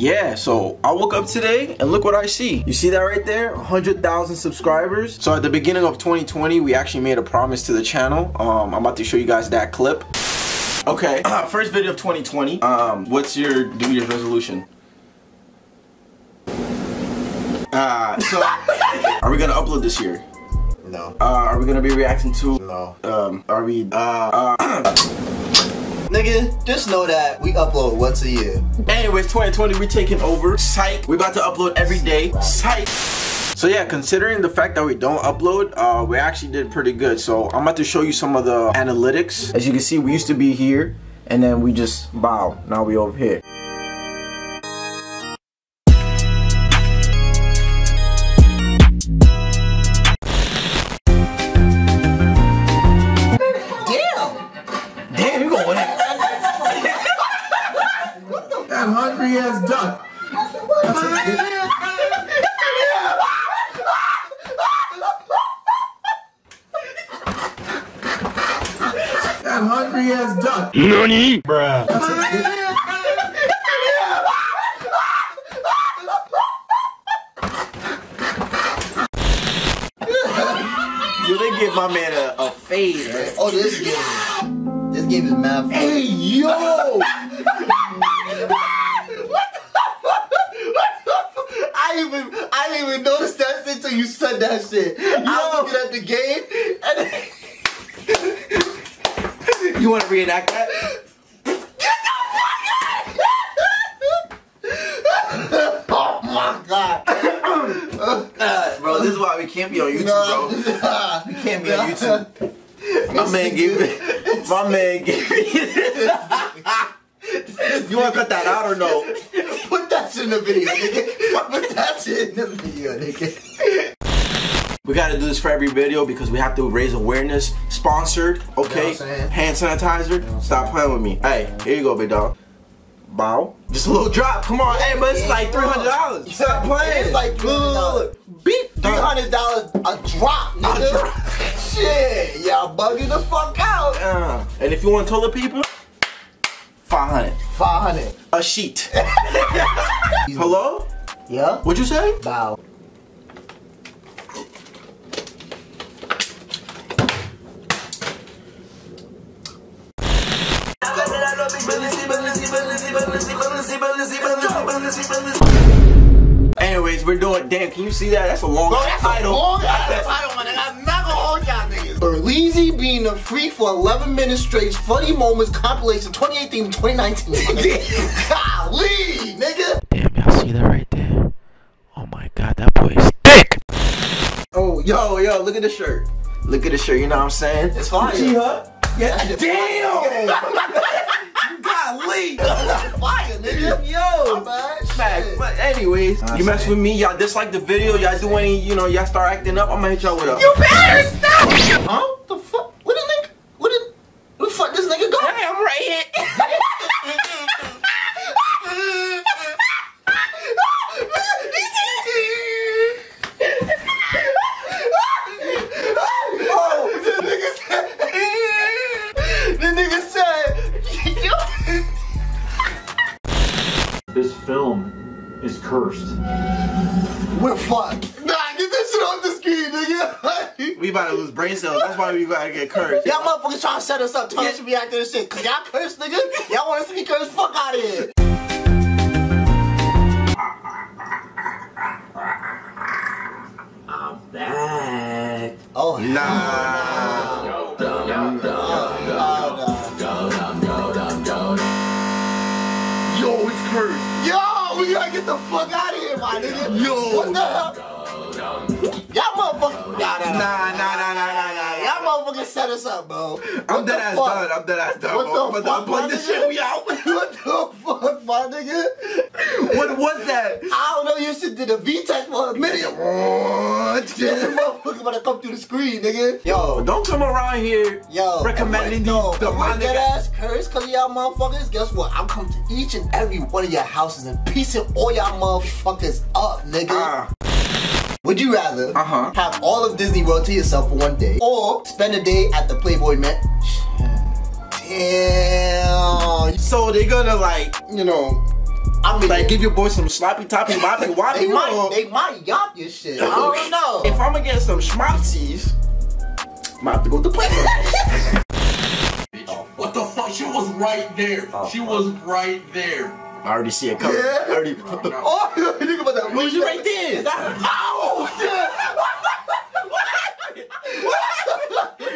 Yeah, so I woke up today and look what I see. You see that right there? 100,000 subscribers. So at the beginning of 2020, we actually made a promise to the channel. Um, I'm about to show you guys that clip. Okay, first video of 2020. Um, what's your New Year's resolution? Uh, so, are we gonna upload this year? No. Uh, are we gonna be reacting to? No. Um, are we? Uh, uh. Nigga, just know that we upload once a year. Anyways, 2020, we taking over. Psych. We about to upload every day. Psych. So yeah, considering the fact that we don't upload, uh, we actually did pretty good. So I'm about to show you some of the analytics. As you can see, we used to be here, and then we just bow. Now we over here. Hungry ass duck. Yo, they give my man a, a fade. man. Oh, this game. This game is mad fun. Hey yo! I even I didn't even notice that shit until you said that shit. I was looking at the game and You want to reenact that? Oh my god. bro, this is why we can't be on YouTube, bro. We can't be on YouTube. My man gave me. My man gave me. you want to cut that out or no? Put that shit in the video, nigga. Put that shit in the video, nigga. We gotta do this for every video because we have to raise awareness. Sponsored, okay? You know what I'm saying? Hand sanitizer. Stop playing with me. Hey, here you go, big dog. Bow. Just a little drop. Come on, hey, but it's like three hundred dollars. Stop playing. It's like look. Beep. Three hundred dollars a drop, nigga. drop. Shit, y'all bugging the fuck out. Uh, and if you want toilet paper, five hundred. Five hundred. A sheet. Hello? Yeah. What'd you say? Bow. Anyways, we're doing. Damn, can you see that? That's a long Bro, that's title. a long ass title, man. I'm not gonna hold y'all niggas. Berleezy being the free for 11 minutes straight, funny moments compilation 2018 and 2019. Golly, nigga. Damn, y'all see that right there? Oh my god, that boy is thick! Oh, yo, yo, look at the shirt. Look at the shirt. You know what I'm saying? It's fire. You see her? Yeah. Damn. Golly. fire, nigga. Yo. Man, Smack. shit. But anyways, you mess with me, y'all dislike the video, y'all do any, you know, y'all start acting up, I'm gonna hit y'all with a. You better stop! Huh? Cursed. We're fucked. Nah, get this shit off the screen, nigga. We about to lose brain cells, that's why we gotta get cursed. Y'all motherfuckers trying to set us up, telling us to react to this shit. Cause y'all cursed, nigga. Y'all want us to be cursed? Fuck out of here. Back. Oh, Nah. Oh, Yo, it's cursed. Yo, we gotta get the fuck out of here, my nigga. Yo. What the hell? Y'all motherfuckers. Nah, nah, Nah, nah. nah, nah, nah, nah, nah. Y'all motherfuckers set us up, bro. I'm dead the ass fuck? done. I'm dead ass done. What bro. the I'm fuck, to this shit. We out. what the fuck, my nigga? what was that? I don't know, you shit did a V-Tech for a minute. What? That motherfucker about to come through the screen, nigga. Yo, Don't come around here yo. recommending no, these the if my I dead nigga. ass curse y'all motherfuckers, guess what? I'm coming to each and every one of your houses and piecing all y'all motherfuckers up, nigga. Ah. Would you rather Uh-huh. have all of Disney World to yourself for one day, or spend a day at the Playboy Mansion? Damn. So they're gonna like, You know, I mean, Like, give your boy some sloppy toppy woppy they might, or- they might yop your shit. I don't know. If I'm gonna get some schmopsies, I'm gonna have to go to the She was right there. Oh, she was right there. I already see it coming. Yeah. I already. Oh, think about that. Was you right there? Ow! Oh,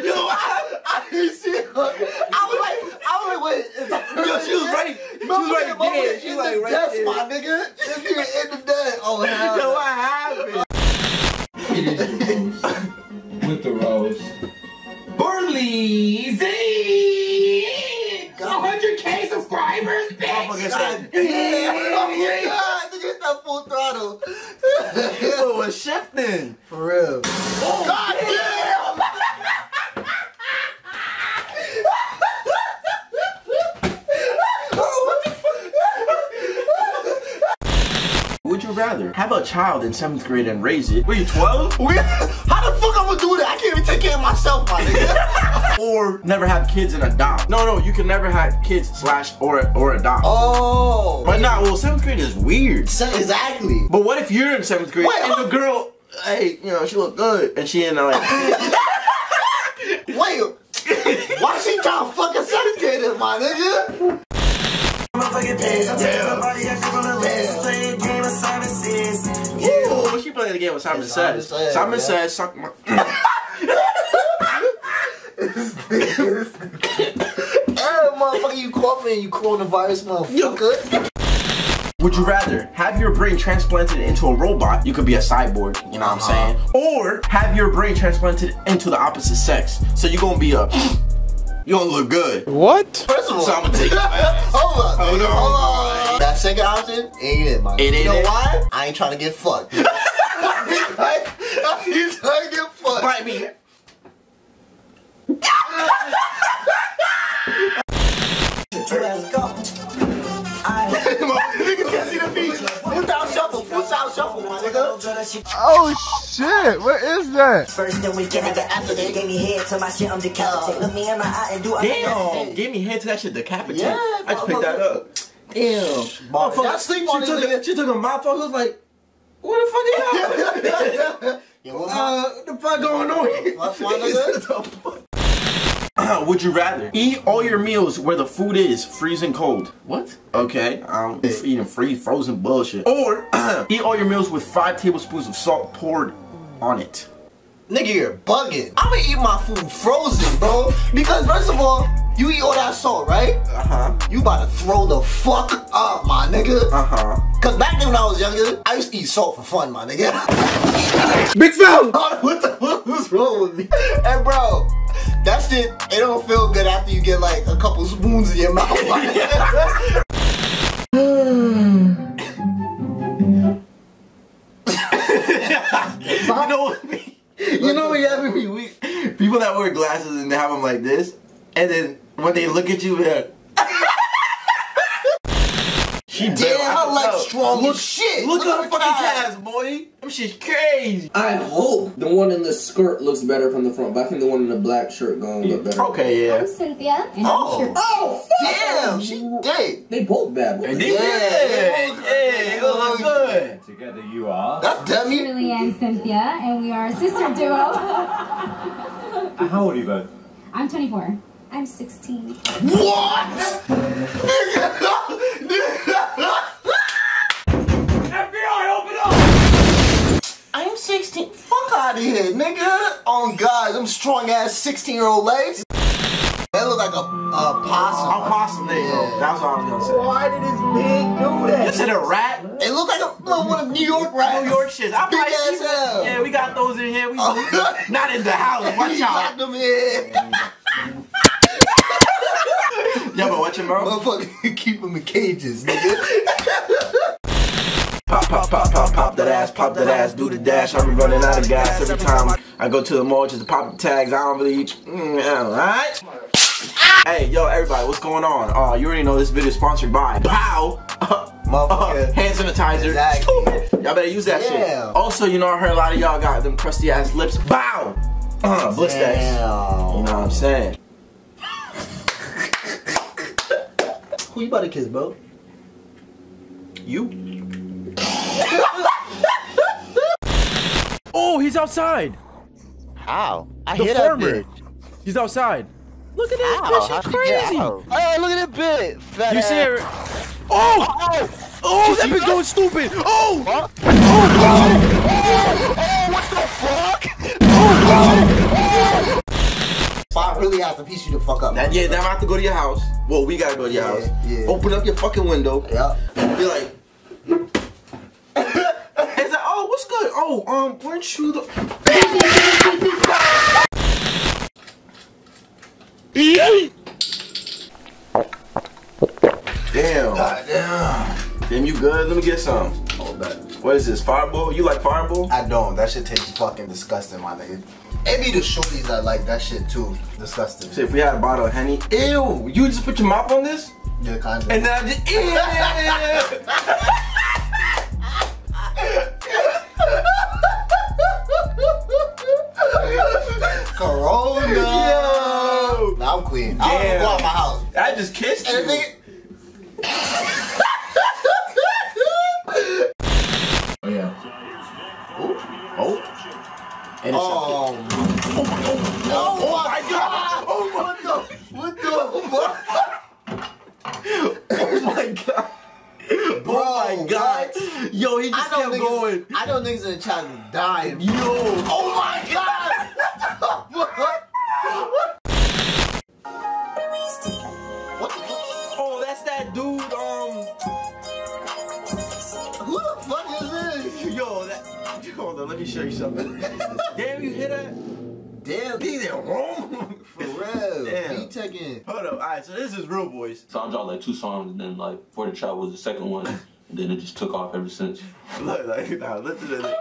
Yo, I, I didn't see it. I was like, I was like, wait. Is that, Yo, she was right. She was right there. She was like right That's there. my nigga. This nigga in the dead. Oh, hell. Yo, no. what happened? With the rose. Berleezy! 100k subscribers, Motherfucker said, Oh my god, nigga hit that full throttle. It was shifting. For real. Oh, god damn! Oh, what the fuck? Would you rather have a child in seventh grade and raise it? You 12? We- How the fuck I'm gonna do that? I can't even take care of myself, my nigga. Or never have kids and adopt? No, no, you can never have kids slash or or adopt. oh. But nah, well, seventh grade is weird. So- exactly. But what if you're in seventh grade Wait, and hold- the oh. girl, hey, you know, she look good, and she in uh, like, Wait. Why she trying to fuck a seventh grader, my nigga? Ooh, she playing the game with Simon Simon Says. Says, Simon yeah. Says, suck my. Mm. Hey, motherfucker, you coughing, you coronavirus motherfucker. Would you rather have your brain transplanted into a robot? You could be a cyborg, you know what I'm uh-huh. saying? Or have your brain transplanted into the opposite sex. So you're gonna be a. You gonna look good. What? First of all, So I'ma take it back. hold up, Hold nigga, on. hold on. That second option ain't it, man. It ain't you ain't know it. why? I ain't trying to get fucked. I ain't trying to get fucked. Bite me. Let's go. Can't see the feet. Foot down shuffle, foot down shuffle, my nigga. Oh shit, what is that? First then we get it. after they Gave me head to my shit, I'm decapitated. Look me in my eye and do Damn, gave me head to that shit decapitate. Yeah, I just picked that up. Damn. Boy, Motherfucker, y'all sleep on she, took nigga. a, she took a mouthful. was like, what the fuck is that? Yeah, what uh, what the fuck going on here? What's? The fuck? Would you rather eat all your meals where the food is freezing cold? What? Okay, um, eating free frozen bullshit. Or eat all your meals with five tablespoons of salt poured on it. Nigga, you're bugging. I'm gonna eat my food frozen, bro. Because first of all, you eat all that salt, right? Uh huh. You about to throw the fuck up, my nigga. Uh huh. Cause back then when I was younger, I used to eat salt for fun, my nigga. Big fella. what the fuck was wrong with me? Hey, bro, that shit, it don't feel good after you get like a couple spoons in your mouth. You know what? You know what to me? We, people that wear glasses and they have them like this, and then when they look at you, they're. She Damn, built- her legs strong Look, as shit. look, at her her fucking calves. calves, boy. Them shit's crazy. I hope the one in the skirt looks better from the front, but I think the one in the black shirt gonna look better. Okay, yeah. Cynthia. And Oh, I'm sure- oh, damn, she did. They both bad boys. And they Yeah, they good. Yeah, they look good. Together you are. That's Demi. Shirley and Cynthia, and we are a sister duo. Uh, how old are you both? I'm 24. I'm 16. What? out of here, nigga. On God, them strong ass 16 year old legs. That look like a, a possum. I'm possum there. That's what I was gonna say. Why did this pig do that? You said a rat? It look like a little one of New York rats. New York shit. I Big probably ass see hell. Yeah, we got those in here. We oh. not in the house. Watch You got out. them in. Yeah, but watch him, bro. Motherfucker, keep them in cages, nigga. Pop, pop, pop that ass, pop that ass, do the dash. I be running out of gas every time I go to the mall just to pop the tags. I don't really, mm, alright? Hey, yo, everybody, what's going on? Uh, you already know this video is sponsored by Pow! Motherfucker. hand sanitizer. Exactly. Y'all better use that Yeah. shit. Also, you know, I heard a lot of y'all got them crusty ass lips. Bow! Uh, days. You know what I'm saying? Who you about to kiss, bro? You? Oh, he's outside. How? I The hear farmer. that. He's outside. Look at this How? bitch. How'd She's crazy. out? Oh, look at that bitch. Fat You see her? Oh! Oh, oh! oh that bitch going stupid. Oh! Huh? If I really have to piece you the fuck up. That, yeah, then I have to go to your house. Well, we gotta go to your Yeah, house. yeah. Open up your fucking window. Yeah. Be like. It's like, oh, Oh, um, weren't you the. Damn. damn. Damn, you good? Let me get some. Hold back. What is this? Fireball? You like fireball? I don't. That shit tastes fucking disgusting, my nigga. It be the shorties that like that shit too. Disgusting. See, if we had a bottle of Henny. Ew! You just put your mouth on this? Yeah, kind of. And then I just. Ew! Corona. Yo! Nah, I'm clean. I don't even go out my house. I just kissed And you. nigga, Oh yeah. Oh. And it's oh oh, oh, oh, my god! Oh, what the, what the fuck? Oh my god. Bro, oh my god. Yo, he just kept niggas, going. I know niggas in the chat will die. Yo. Oh my god! Show you something. Damn, you hear that? Damn, He's in Rome. for real. Damn. Be taking. Hold up. Alright, so this is real voice. So I dropped like two songs, and then like For the Trap was the second one, and then it just took off ever since. Look, like, nah, listen to this.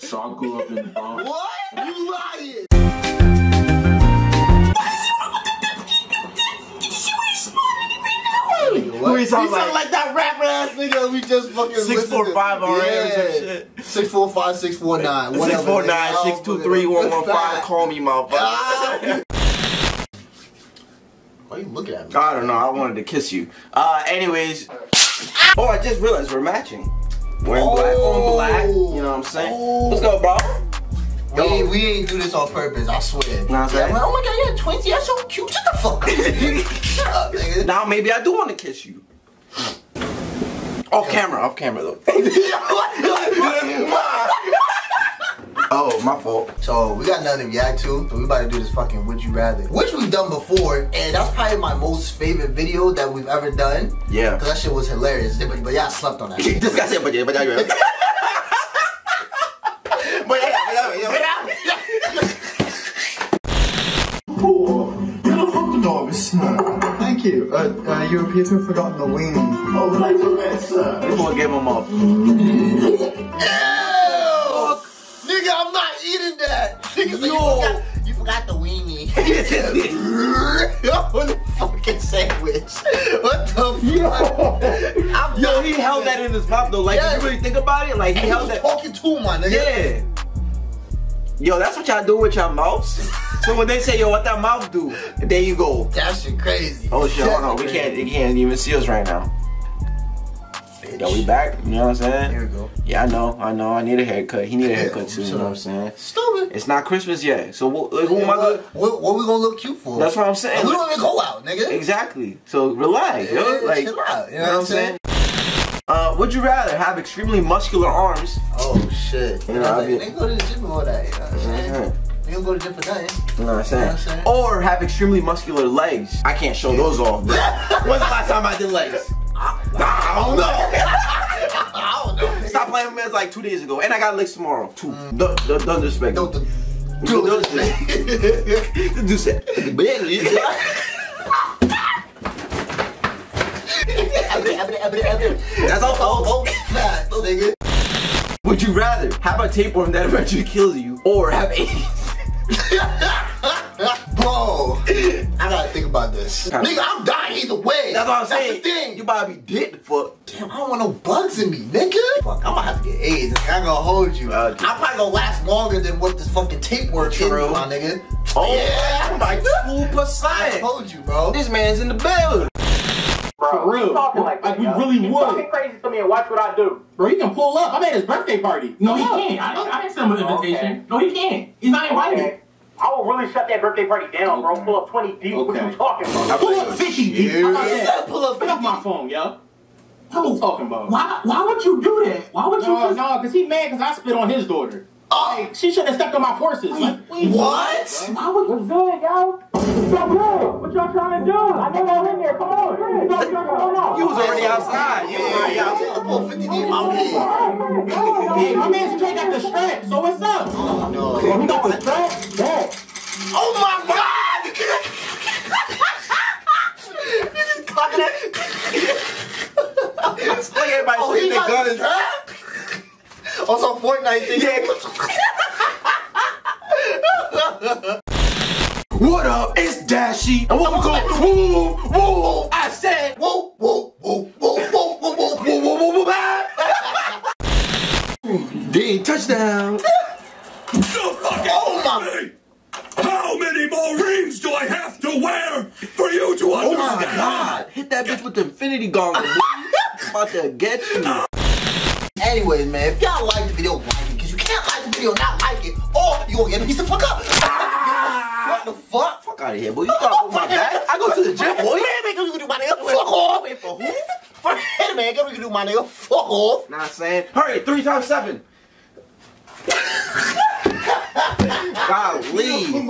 So I grew up in the Bronx. What? You lying? Who he sound He sound like? like that rapper ass nigga we just fucking Six listened four to. five already or some shit. Six four five four nine. Six whatever, four nigga. nine I six don't two fucking three know. one one five. Call me, motherfucker. Why are you looking at me? I don't know. I wanted to kiss you. Uh, anyways. Oh, I just realized we're matching. Wearing black on black. You know what I'm saying? Oh. Let's go, bro. We ain't, we ain't do this on purpose, I swear. Know what I'm Yeah, like, oh my god, you're twins, you're so cute. Shut the fuck up. Shut up, nigga. Now maybe I do want to kiss you. Off camera, off camera though. oh, my fault. So we got nothing to react to, so we about to do this fucking Would You Rather, which we've done before, and that's probably my most favorite video that we've ever done. Yeah. Cause that shit was hilarious, but, but y'all slept on that. this guy said, but yeah, but yeah, Thank you. Uh, you appear to have forgotten the wing. Oh, like the best, sir. We're gonna give him up. Ew! Nigga, I'm not eating that. Nigga, so you, forgot, you forgot the weenie. on the fucking sandwich. What the fuck? I'm Yo, he held that in his mouth though. Like, Yeah. if you really think about it, like he And he held was that. talking to my nigga. Yeah. Yo, that's what y'all do with your mouths. So when they say, yo, what that mouth do? There you go. That shit crazy. Oh shit, hold on. We can't, you can't even see us right now. Yo, we back. You know what I'm saying? Here we go. Yeah, I know. I know. I need a haircut. He need a haircut too. You know what I'm saying? Stupid. It's not Christmas yet. So what, who am I good? What, what we gonna look cute for? That's what I'm saying. We don't even go out, nigga. Exactly. So relax, yo. Like, chill out, you know what I'm saying? Uh, would you rather have extremely muscular arms? Oh shit. You know, I be- they go to the gym all that. You know what I'm saying? You don't go to gym for nothing. You know what I'm saying? You know what I'm saying? Or have extremely muscular legs. I can't show those off, bro. When's the last time I did legs? I, I don't know. I don't know. Stop playing with me. It's like two days ago, and I got legs tomorrow. Two. Don't, don't, don't disrespect. Don't me. do- Don't disrespect. Do say. That's all folks. nigga. Would you rather have a tapeworm that eventually kills you, or have AIDS? Bro, I gotta think about this. Nigga, I'm dying either way. That's what I'm saying. That's the thing. You about to be dead for. Damn, I don't want no bugs in me, nigga. Fuck, I'm gonna have to get AIDS. Nigga. I ain't gonna hold you. Okay. I'm probably gonna last longer than what this fucking tapeworm can True. do, my nigga. Oh, Yeah. my school I told you, bro. This man's in the building. Bro, For real. Talking like, Like, we yo. really you would. talking crazy to me and watch what I do. Bro, he can pull up. I'm at his birthday party. No, he oh, can't. I, I didn't send him an invitation. No, he can't. He's not invited. Okay. I will really shut that birthday party down, bro. Pull up 20 deep. What Okay. you talking about? Pull up 50 deep. How about He that? said pull up Pick up my phone, yo. What are you talking about? Why? Why would you do that? Why would you? No, no, because he mad because I spit on his daughter. Oh! Like, she should have stepped on my forces. Like, What? Why would? What's good, yo? What's good? What y'all trying to do? I know y'all in there. Come on. You know what's going on. You was already outside. You was already Yeah, outside. I pull 50 deep out here. My man straight got the strap, so what's up? Oh, No. He got the strap? Yeah. Oh my god! This is cocking it. Look at everybody Oh, shooting he their got guns. the strap? Also, Fortnite thing. What up? It's Dashie. And welcome to Woo Woo. I said Whoa, whoa, whoa, whoa, whoa, whoa, whoa, Woo Woo Woo Woo. bye. Ding touchdown. Oh my! How many more rings do I have to wear for you to Oh my understand? God! Hit that bitch with the infinity gauntlet. boy. I'm about to get you. Anyways, man, if y'all like the video, like it. Because you can't like the video not like it, or you gonna get pieced the fuck up. what the fuck? Fuck out of here, boy. You thought with my back? I go to the gym, boy. Man, man, what you do, my nigga? Fuck off. Wait for who? Fuck, hey, man, gonna do, my nigga? Fuck off. Nah, I'm saying. Hurry, three times seven. Golly.